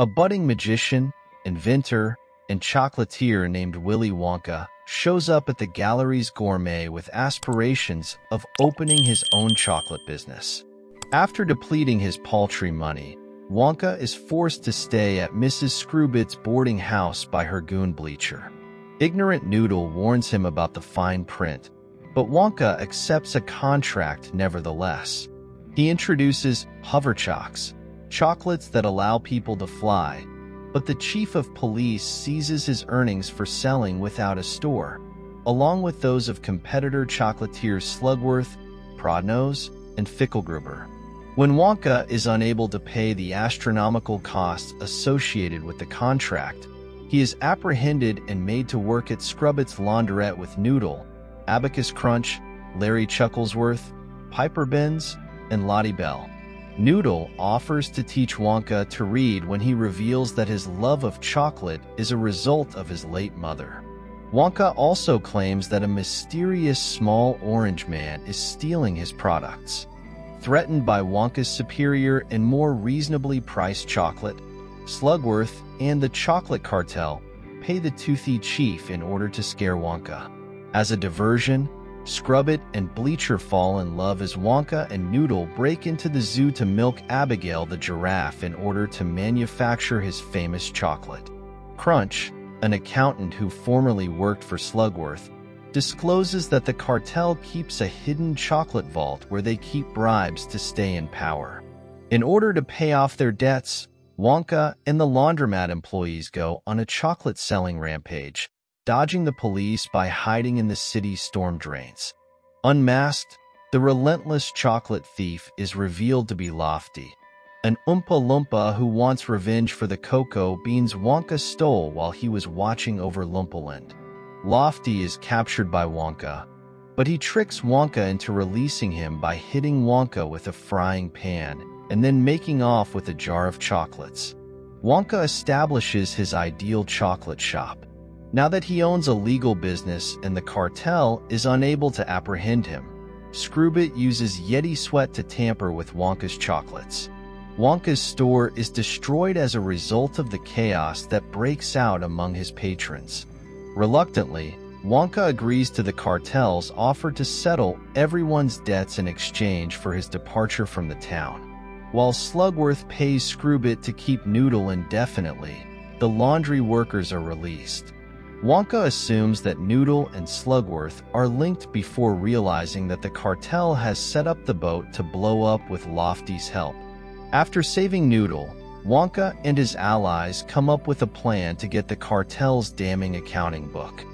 A budding magician, inventor, and chocolatier named Willy Wonka shows up at the Galeries Gourmet with aspirations of opening his own chocolate business. After depleting his paltry money, Wonka is forced to stay at Mrs. Scrubbit's boarding house by her goon Bleacher. Ignorant Noodle warns him about the fine print, but Wonka accepts a contract nevertheless. He introduces Hoverchocs, chocolates that allow people to fly, but the chief of police seizes his earnings for selling without a store, along with those of competitor chocolatiers Slugworth, Prodnose, and Fickelgruber. When Wonka is unable to pay the astronomical costs associated with the contract, he is apprehended and made to work at Scrubbit's laundrette with Noodle, Abacus Crunch, Larry Chucklesworth, Piper Benz, and Lottie Bell. Noodle offers to teach Wonka to read when he reveals that his love of chocolate is a result of his late mother. Wonka also claims that a mysterious small orange man is stealing his products. Threatened by Wonka's superior and more reasonably priced chocolate, Slugworth and the Chocolate Cartel pay the toothy chief in order to scare Wonka. As a diversion, Scrubbit and Bleacher fall in love as Wonka and Noodle break into the zoo to milk Abigail the giraffe in order to manufacture his famous chocolate. Crunch, an accountant who formerly worked for Slugworth, discloses that the cartel keeps a hidden chocolate vault where they keep bribes to stay in power. In order to pay off their debts, Wonka and the laundromat employees go on a chocolate selling rampage, dodging the police by hiding in the city's storm drains. Unmasked, the relentless chocolate thief is revealed to be Lofty, an Oompa Loompa who wants revenge for the cocoa beans Wonka stole while he was watching over Loompaland. Lofty is captured by Wonka, but he tricks Wonka into releasing him by hitting Wonka with a frying pan and then making off with a jar of chocolates. Wonka establishes his ideal chocolate shop, now that he owns a legal business and the cartel is unable to apprehend him, Scrubbit uses Yeti Sweat to tamper with Wonka's chocolates. Wonka's store is destroyed as a result of the chaos that breaks out among his patrons. Reluctantly, Wonka agrees to the cartel's offer to settle everyone's debts in exchange for his departure from the town. While Slugworth pays Scrubbit to keep Noodle indefinitely, the laundry workers are released. Wonka assumes that Noodle and Slugworth are linked before realizing that the cartel has set up the boat to blow up with Lofty's help. After saving Noodle, Wonka and his allies come up with a plan to get the cartel's damning accounting book.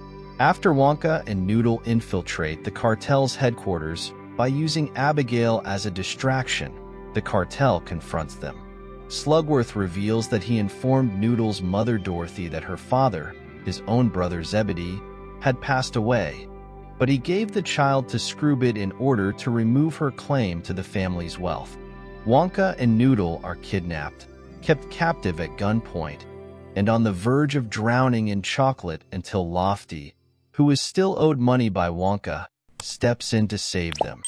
After Wonka and Noodle infiltrate the cartel's headquarters by using Abigail as a distraction, the cartel confronts them. Slugworth reveals that he informed Noodle's mother Dorothy that her father, his own brother Zebedee, had passed away, but he gave the child to Scrubbit in order to remove her claim to the family's wealth. Wonka and Noodle are kidnapped, kept captive at gunpoint, and on the verge of drowning in chocolate until Lofty, who is still owed money by Wonka, steps in to save them.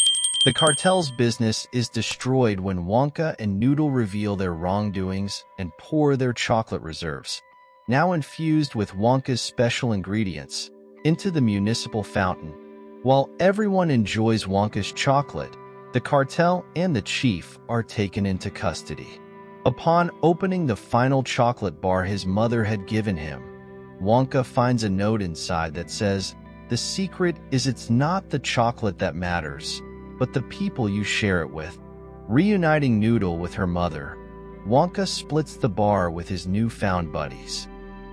The cartel's business is destroyed when Wonka and Noodle reveal their wrongdoings and pour their chocolate reserves now infused with Wonka's special ingredients, into the municipal fountain. While everyone enjoys Wonka's chocolate, the cartel and the chief are taken into custody. Upon opening the final chocolate bar his mother had given him, Wonka finds a note inside that says, The secret is it's not the chocolate that matters, but the people you share it with. Reuniting Noodle with her mother, Wonka splits the bar with his newfound buddies.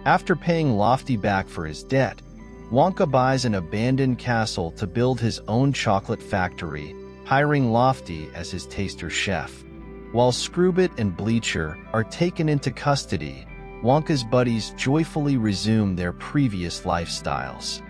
After paying Lofty back for his debt, Wonka buys an abandoned castle to build his own chocolate factory, hiring Lofty as his taster chef. While Scrubbit and Bleacher are taken into custody, Wonka's buddies joyfully resume their previous lifestyles.